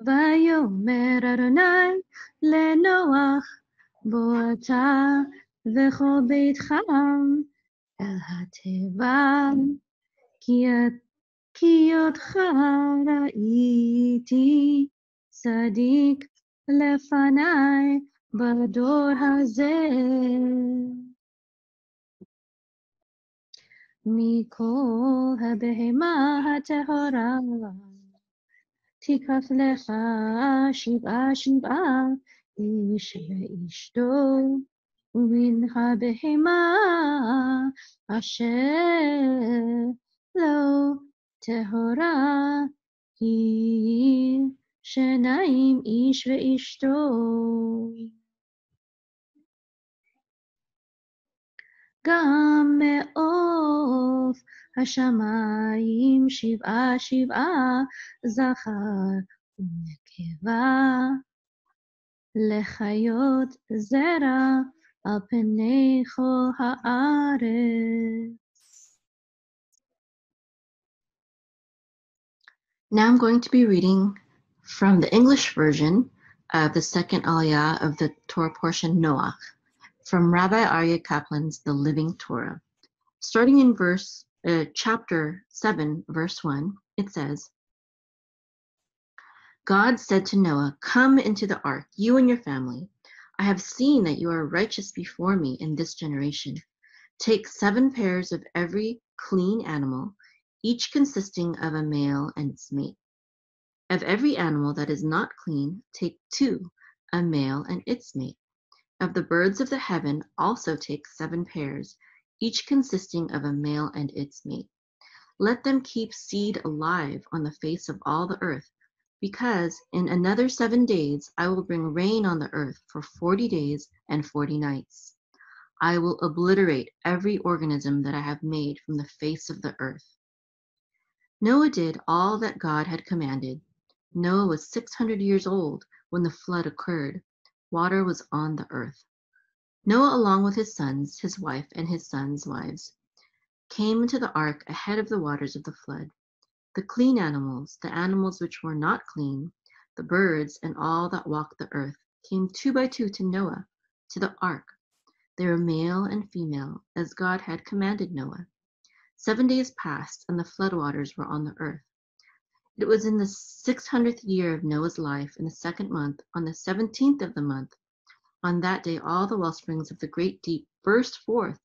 ויאמר אדוני לנוח בוא אתה וכל ביתך אל התיבה כי, כי אותך ראיתי צדיק לפניי בדור הזה. מכל הבהמה הטהורה תיקח לך שבעה שבעה איש ואשתו ומן הבהמה אשר לא טהורה היא שניים איש ואשתו. גם מעוף השמיים שבעה שבעה, זכר ונקבה. לחיות זרע על פני כל הארץ. Now I'm going to be reading from the English version of the second aliyah of the Torah portion Noach from Rabbi Aryeh Kaplan's The Living Torah, starting in verse uh, chapter 7, verse 1, it says, God said to Noah, Come into the ark, you and your family. I have seen that you are righteous before me in this generation. Take seven pairs of every clean animal, each consisting of a male and its mate of every animal that is not clean, take two, a male and its mate. Of the birds of the heaven also take seven pairs, each consisting of a male and its mate. Let them keep seed alive on the face of all the earth, because in another seven days I will bring rain on the earth for forty days and forty nights. I will obliterate every organism that I have made from the face of the earth. Noah did all that God had commanded. Noah was 600 years old when the flood occurred. Water was on the earth. Noah, along with his sons, his wife, and his sons' wives, came into the ark ahead of the waters of the flood. The clean animals, the animals which were not clean, the birds, and all that walked the earth, came two by two to Noah, to the ark. They were male and female, as God had commanded Noah. Seven days passed, and the floodwaters were on the earth. It was in the six hundredth year of Noah's life, in the second month, on the seventeenth of the month. On that day, all the wellsprings of the great deep burst forth,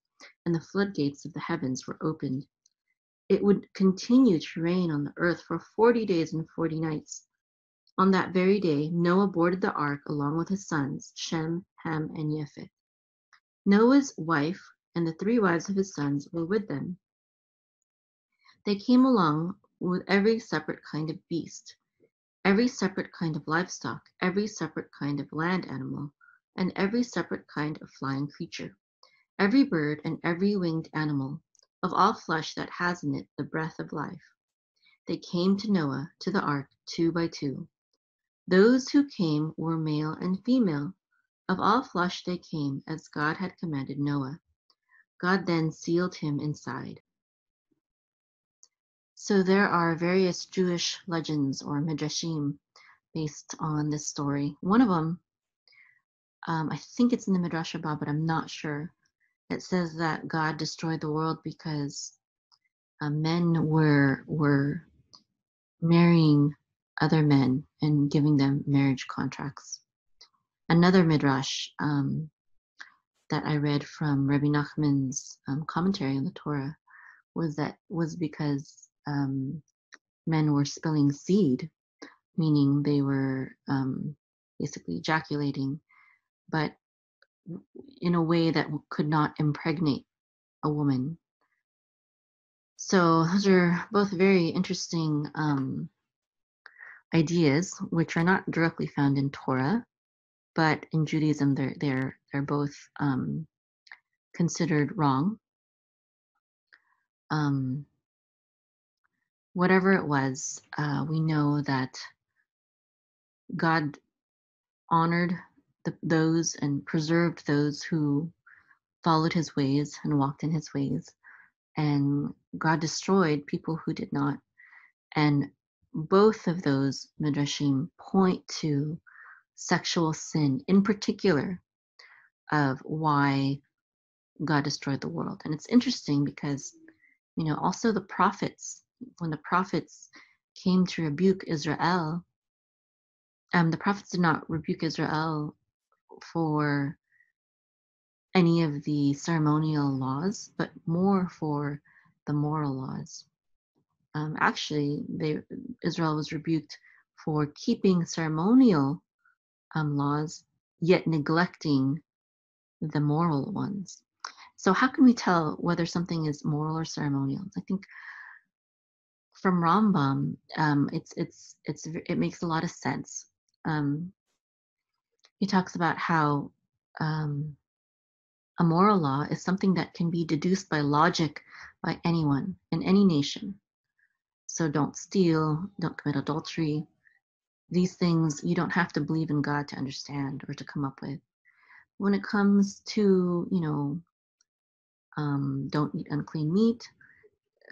and the floodgates of the heavens were opened. It would continue to rain on the earth for forty days and forty nights. On that very day, Noah boarded the ark along with his sons, Shem, Ham, and Japheth. Noah's wife and the three wives of his sons were with them. They came along with every separate kind of beast, every separate kind of livestock, every separate kind of land animal, and every separate kind of flying creature, every bird and every winged animal, of all flesh that has in it the breath of life. They came to Noah, to the ark, two by two. Those who came were male and female. Of all flesh they came, as God had commanded Noah. God then sealed him inside. So there are various Jewish legends or midrashim based on this story. One of them, um, I think it's in the Midrash Rabbah, but I'm not sure. It says that God destroyed the world because uh, men were were marrying other men and giving them marriage contracts. Another midrash um, that I read from Rabbi Nachman's um, commentary on the Torah was that was because um, men were spilling seed, meaning they were um, basically ejaculating, but in a way that could not impregnate a woman. So those are both very interesting um, ideas, which are not directly found in Torah, but in Judaism they're they're they're both um, considered wrong. Um, whatever it was, uh, we know that God honored the, those and preserved those who followed his ways and walked in his ways. And God destroyed people who did not. And both of those midrashim point to sexual sin in particular of why God destroyed the world. And it's interesting because, you know, also the prophets, when the prophets came to rebuke Israel, um, the prophets did not rebuke Israel for any of the ceremonial laws, but more for the moral laws. Um, actually, they, Israel was rebuked for keeping ceremonial um, laws, yet neglecting the moral ones. So, how can we tell whether something is moral or ceremonial? I think from Rambam, um, it's it's it's it makes a lot of sense. Um, he talks about how um, a moral law is something that can be deduced by logic by anyone in any nation. So don't steal, don't commit adultery. These things you don't have to believe in God to understand or to come up with. When it comes to, you know, um, don't eat unclean meat,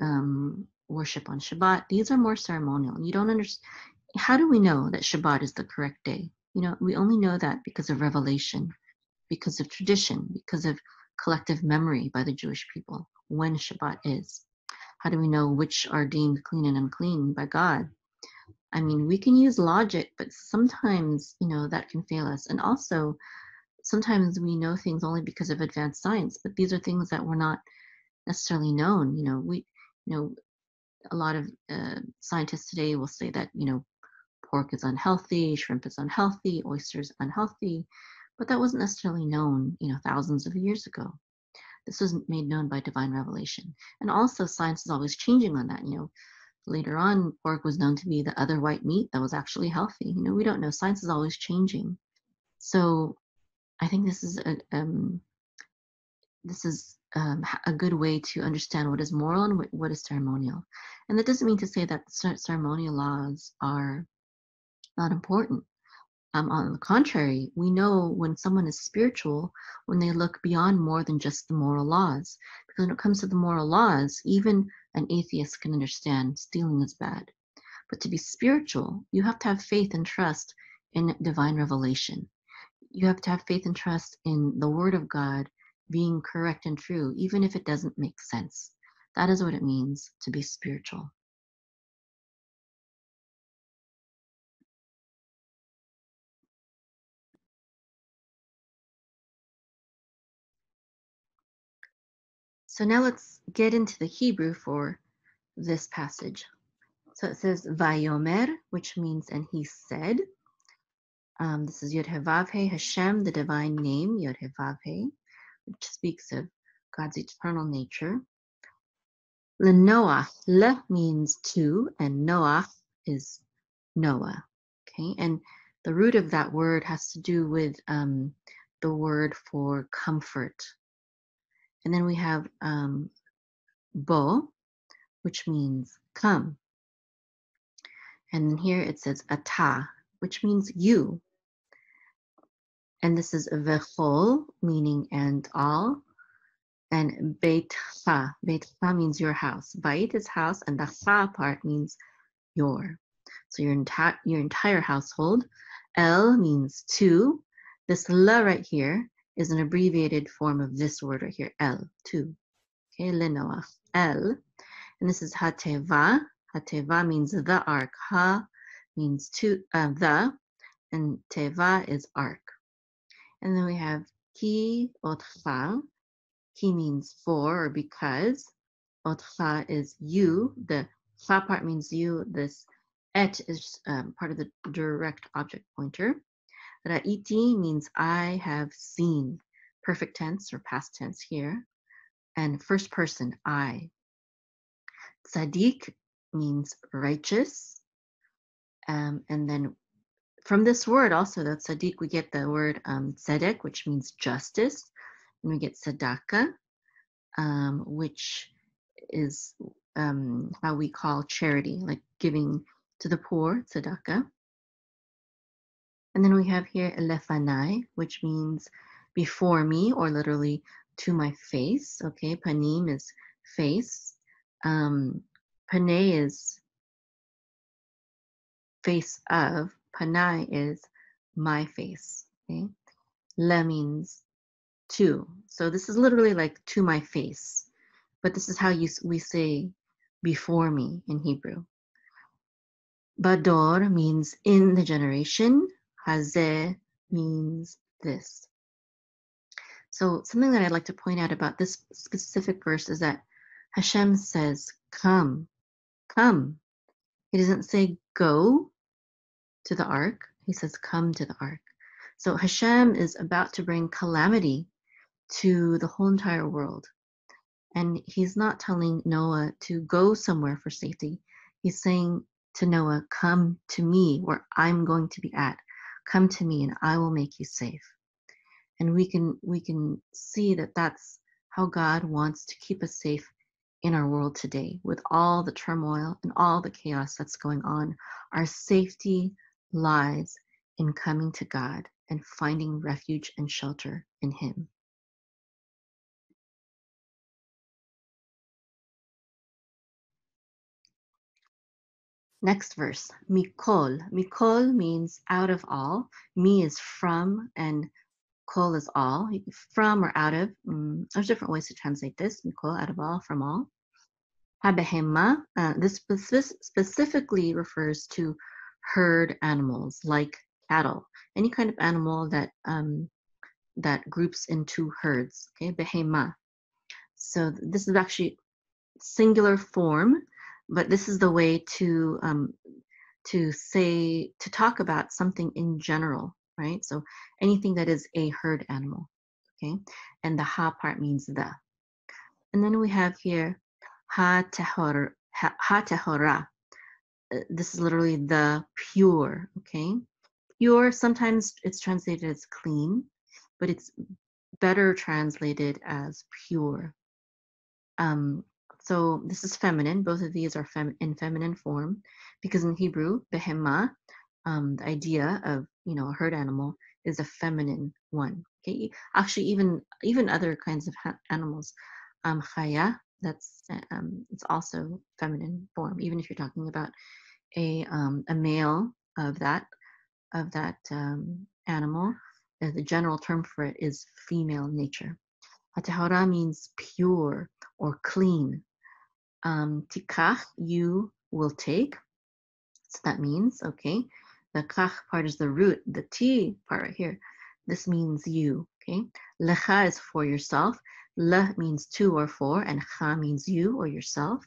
um, worship on Shabbat, these are more ceremonial. You don't understand. How do we know that Shabbat is the correct day? You know, we only know that because of revelation because of tradition, because of collective memory by the Jewish people when Shabbat is. How do we know which are deemed clean and unclean by God? I mean, we can use logic, but sometimes, you know, that can fail us. And also, sometimes we know things only because of advanced science, but these are things that were not necessarily known. You know, we, you know, a lot of uh, scientists today will say that, you know, pork is unhealthy, shrimp is unhealthy, oysters unhealthy but that wasn't necessarily known, you know, thousands of years ago. This was made known by divine revelation. And also science is always changing on that, you know. Later on, pork was known to be the other white meat that was actually healthy. You know, we don't know. Science is always changing. So I think this is a um, this is um, a good way to understand what is moral and what is ceremonial. And that doesn't mean to say that ceremonial laws are not important. Um, on the contrary, we know when someone is spiritual when they look beyond more than just the moral laws. Because when it comes to the moral laws, even an atheist can understand stealing is bad. But to be spiritual, you have to have faith and trust in divine revelation. You have to have faith and trust in the Word of God being correct and true, even if it doesn't make sense. That is what it means to be spiritual. So now let's get into the Hebrew for this passage. So it says Vayomer, which means and he said. Um, this is Yod Hevavhe Hashem, the divine name Yod Hevavhe, which speaks of God's eternal nature. Lenoach, le means to, and Noach is Noah. Okay, and the root of that word has to do with um, the word for comfort and then we have um, bo, which means come. And here it says ata, which means you. And this is vechol, meaning and all. And beit cha, beit cha means your house. Bait is house, and the cha part means your. So your entire your entire household. El means two. This la right here is an abbreviated form of this word right here, El, two. Okay, Lenoach, El. And this is Hateva. Hateva means the ark. Ha means to, uh, the, and Teva is ark. And then we have Ki Otcha. Ki means for or because. Otcha is you. The Fa part means you. This et is um, part of the direct object pointer. Ra'iti means I have seen. Perfect tense or past tense here. And first person, I. Tzaddik means righteous. Um, and then from this word also, that tzaddik, we get the word um, tzedek, which means justice. And we get tzedakah, um, which is um, how we call charity, like giving to the poor, tzedakah. And then we have here lefanai, which means before me, or literally to my face. Okay, panim is face. Um, pane is face of. Panai is my face. Okay. Le means to. So this is literally like to my face. But this is how you we say before me in Hebrew. Bador means in the generation. Hazeh means this. So something that I'd like to point out about this specific verse is that Hashem says, come, come. He doesn't say go to the ark. He says, come to the ark. So Hashem is about to bring calamity to the whole entire world. And he's not telling Noah to go somewhere for safety. He's saying to Noah, Come to me where I'm going to be at. Come to me and I will make you safe. And we can we can see that that's how God wants to keep us safe in our world today with all the turmoil and all the chaos that's going on. Our safety lies in coming to God and finding refuge and shelter in Him. Next verse, mikol. Mikol means out of all. Mi is from, and kol is all. From or out of. Mm, there's different ways to translate this. Mikol, out of all, from all. Habehema. Uh, this specifically refers to herd animals like cattle, any kind of animal that um, that groups into herds. Okay, behema. So this is actually singular form but this is the way to um, to say to talk about something in general right? So anything that is a herd animal okay? And the ha part means the. And then we have here ha tehor ha uh, this is literally the pure okay? Pure sometimes it's translated as clean but it's better translated as pure. Um, so this is feminine. Both of these are fem- in feminine form because in Hebrew, behema, um, the idea of you know a herd animal is a feminine one. Okay, actually even even other kinds of ha- animals, um, chaya, that's um, it's also feminine form. Even if you're talking about a um, a male of that of that um, animal, uh, the general term for it is female nature. Hatahara means pure or clean um, tikach, you will take. So that means, okay, the kach part is the root, the t part right here. This means you, okay? Lecha is for yourself. Le means two or four, and cha means you or yourself.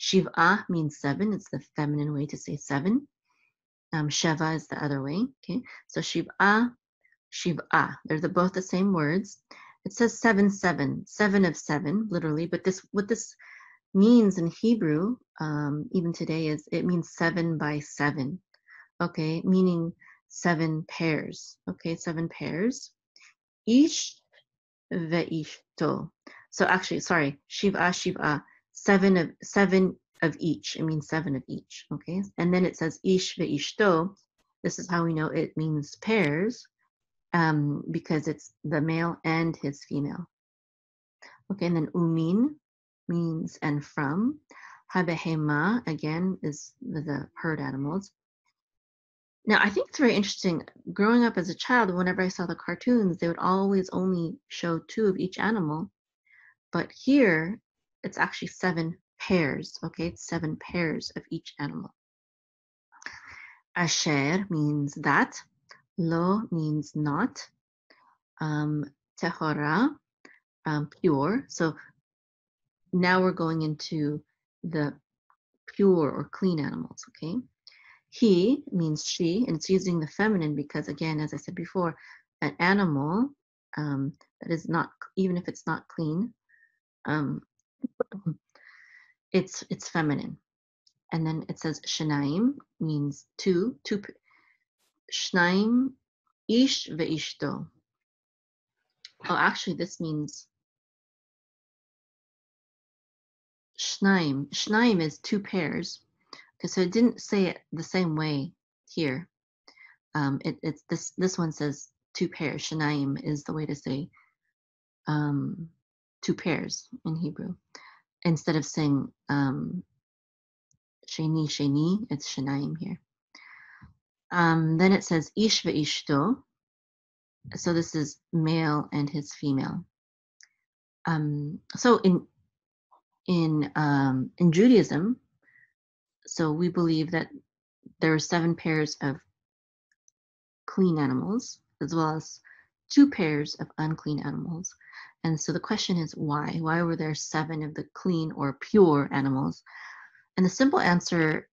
Shiv'ah means seven. It's the feminine way to say seven. Um, Sheva is the other way, okay? So Shiv'ah, Shiv'ah. They're the, both the same words. It says seven, seven, seven of seven, literally, but this, what this means in Hebrew, um, even today, is it means seven by seven. Okay, meaning seven pairs. Okay, seven pairs. Ish ve'ishto. So actually, sorry, shiva shiva, seven of seven of each. It means seven of each. Okay, and then it says ish ve'ishto. This is how we know it means pairs, um, because it's the male and his female. Okay, and then umin means and from. Habehema, again, is the herd animals. Now, I think it's very interesting. Growing up as a child, whenever I saw the cartoons, they would always only show two of each animal. But here, it's actually seven pairs, okay? It's seven pairs of each animal. Asher means that. Lo means not. Um, tehora, um, pure. So now we're going into the pure or clean animals, okay? He means she, and it's using the feminine because, again, as I said before, an animal um, that is not, even if it's not clean, um, it's it's feminine. And then it says shnaim means two, two. Shnaim ish ve'ishto. Oh, actually, this means Shnaim. Shnaim is two pairs. Okay, so it didn't say it the same way here. Um, it, it's this this one says two pairs. Shnaim is the way to say um, two pairs in Hebrew. Instead of saying um, sheni sheni, it's shnaim here. Um, then it says ish ishto. So this is male and his female. Um, so in in um, in Judaism, so we believe that there are seven pairs of clean animals as well as two pairs of unclean animals. And so the question is why? Why were there seven of the clean or pure animals? And the simple answer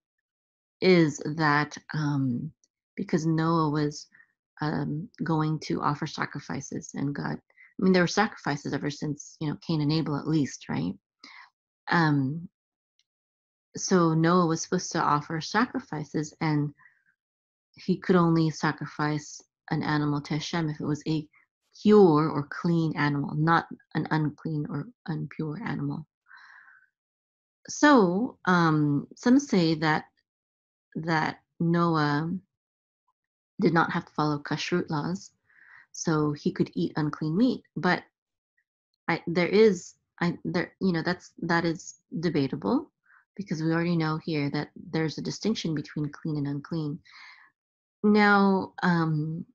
is that um, because Noah was um, going to offer sacrifices, and God, I mean, there were sacrifices ever since you know Cain and Abel, at least, right? Um, so Noah was supposed to offer sacrifices, and he could only sacrifice an animal to Hashem if it was a pure or clean animal, not an unclean or unpure animal. So um, some say that that Noah did not have to follow kashrut laws, so he could eat unclean meat. But I, there is, I there, you know, that's that is debatable because we already know here that there's a distinction between clean and unclean. Now, um,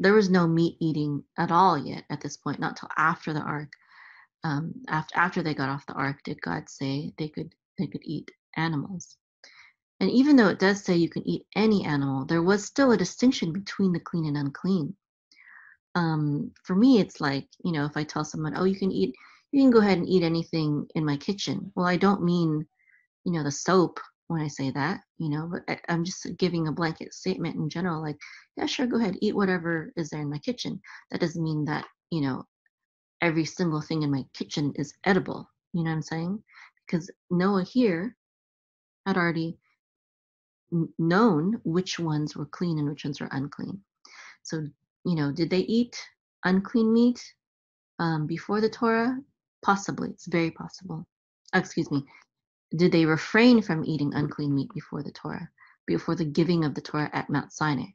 there was no meat eating at all yet at this point, not till after the ark. Um, after after they got off the ark, did God say they could they could eat animals? And even though it does say you can eat any animal, there was still a distinction between the clean and unclean. Um, for me, it's like, you know, if I tell someone, oh, you can eat, you can go ahead and eat anything in my kitchen. Well, I don't mean, you know, the soap when I say that, you know, but I, I'm just giving a blanket statement in general, like, yeah, sure, go ahead, eat whatever is there in my kitchen. That doesn't mean that, you know, every single thing in my kitchen is edible. You know what I'm saying? Because Noah here had already known which ones were clean and which ones were unclean. So, you know, did they eat unclean meat um, before the Torah? Possibly. It's very possible. Excuse me. Did they refrain from eating unclean meat before the Torah, before the giving of the Torah at Mount Sinai?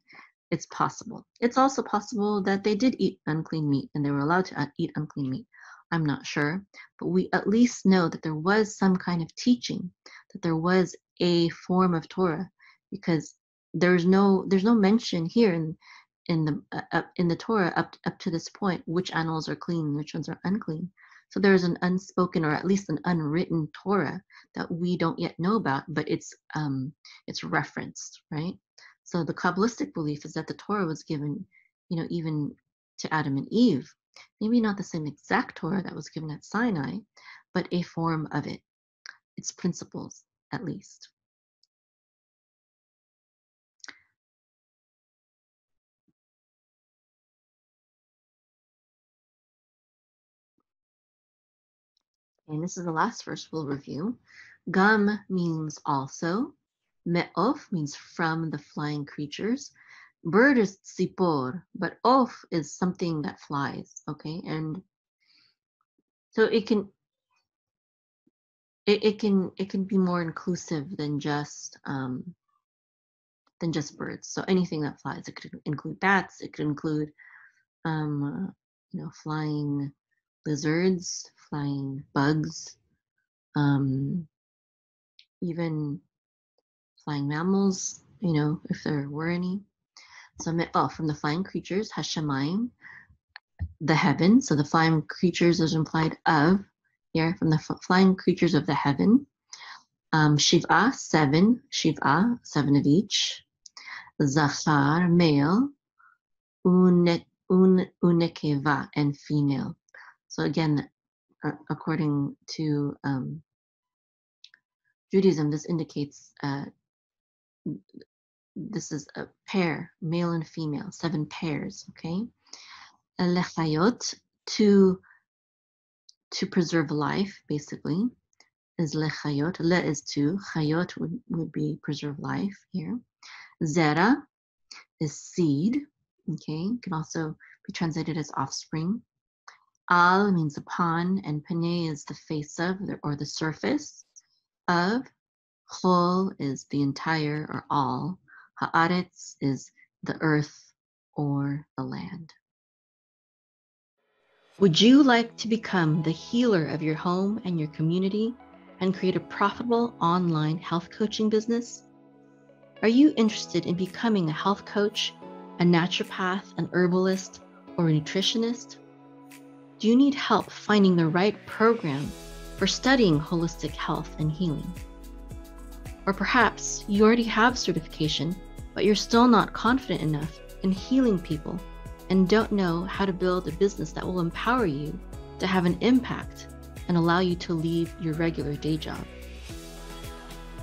It's possible. It's also possible that they did eat unclean meat and they were allowed to eat unclean meat. I'm not sure, but we at least know that there was some kind of teaching, that there was a form of Torah because there's no there's no mention here in in the uh, in the Torah up up to this point which animals are clean which ones are unclean. So there's an unspoken or at least an unwritten Torah that we don't yet know about, but it's um it's referenced, right? So the Kabbalistic belief is that the Torah was given, you know, even to Adam and Eve. Maybe not the same exact Torah that was given at Sinai, but a form of it, its principles at least. And this is the last verse we'll review. Gam means also. Me'of means from the flying creatures. Bird is tzipor, but of is something that flies, okay? And so it can it, it can it can be more inclusive than just um, than just birds. So anything that flies, it could include bats, it could include um, you know flying lizards, flying bugs, um, even flying mammals, you know, if there were any. So, oh, from the flying creatures, Hashemayim, the heaven. So the flying creatures is implied of here from the flying creatures of the heaven. Um, Shiva, seven, Shiva, seven of each. Zachar, male. Un, un, unekeva, and female. So again, according to um, Judaism, this indicates uh, this is a pair, male and female, seven pairs, okay? Lechayot, to, to preserve life, basically, is lechayot. Le is to, chayot would, would be preserve life here. Zera is seed, okay? Can also be translated as offspring. Al means upon, and pene is the face of or the surface of. Chol is the entire or all. Haaretz is the earth or the land. Would you like to become the healer of your home and your community and create a profitable online health coaching business? Are you interested in becoming a health coach, a naturopath, an herbalist, or a nutritionist? Do you need help finding the right program for studying holistic health and healing? Or perhaps you already have certification, but you're still not confident enough in healing people and don't know how to build a business that will empower you to have an impact and allow you to leave your regular day job.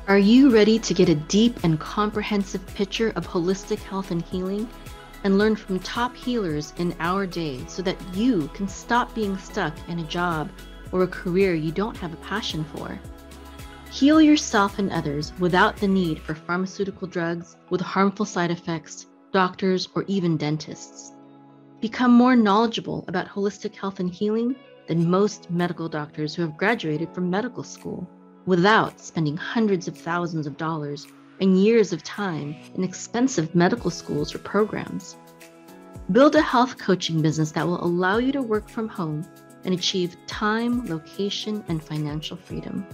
Are you ready to get a deep and comprehensive picture of holistic health and healing and learn from top healers in our day so that you can stop being stuck in a job or a career you don't have a passion for? Heal yourself and others without the need for pharmaceutical drugs with harmful side effects, doctors, or even dentists. Become more knowledgeable about holistic health and healing than most medical doctors who have graduated from medical school without spending hundreds of thousands of dollars and years of time in expensive medical schools or programs. Build a health coaching business that will allow you to work from home and achieve time, location, and financial freedom.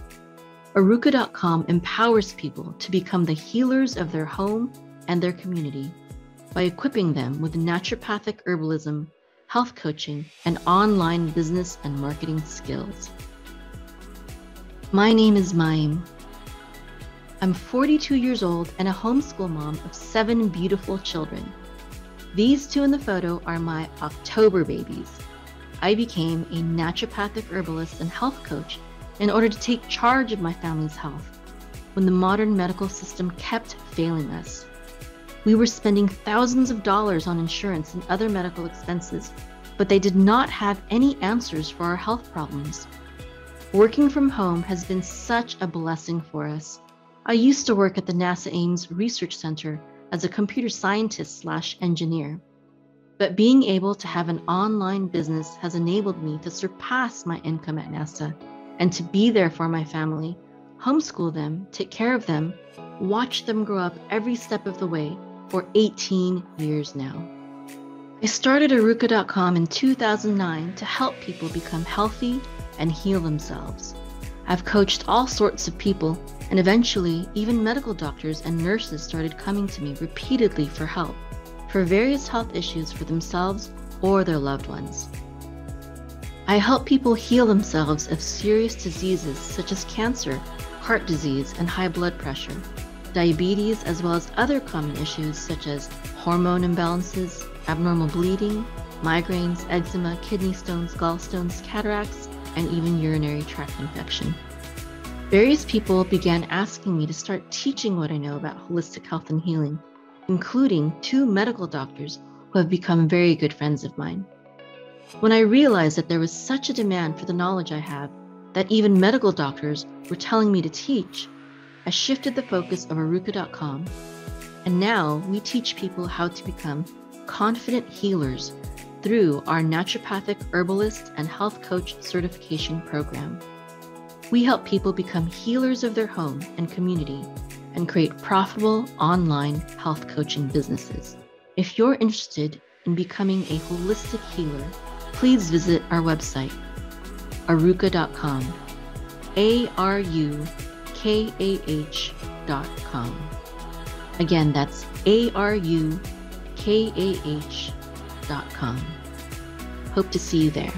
Arukah.com empowers people to become the healers of their home and their community by equipping them with naturopathic herbalism, health coaching, and online business and marketing skills. My name is Mayim. I'm 42 years old and a homeschool mom of seven beautiful children. These two in the photo are my October babies. I became a naturopathic herbalist and health coach in order to take charge of my family's health when the modern medical system kept failing us. We were spending thousands of dollars on insurance and other medical expenses, but they did not have any answers for our health problems. Working from home has been such a blessing for us. I used to work at the NASA Ames Research Center as a computer scientist slash engineer. But being able to have an online business has enabled me to surpass my income at NASA and to be there for my family, homeschool them, take care of them, watch them grow up every step of the way for 18 years now. I started Arukah.com in 2009 to help people become healthy and heal themselves. I've coached all sorts of people, and eventually, even medical doctors and nurses started coming to me repeatedly for help for various health issues for themselves or their loved ones. I help people heal themselves of serious diseases such as cancer, heart disease, and high blood pressure, diabetes, as well as other common issues such as hormone imbalances, abnormal bleeding, migraines, eczema, kidney stones, gallstones, cataracts, and even urinary tract infection. Various people began asking me to start teaching what I know about holistic health and healing, including two medical doctors who have become very good friends of mine. When I realized that there was such a demand for the knowledge I have that even medical doctors were telling me to teach, I shifted the focus of Arukah.com, and now we teach people how to become confident healers through our naturopathic herbalist and health coach certification program. We help people become healers of their home and community and create profitable online health coaching businesses. If you're interested in becoming a holistic healer, please visit our website, arukah.com. A R U K A H.com. Again, that's A R U K A H.com. Hope to see you there.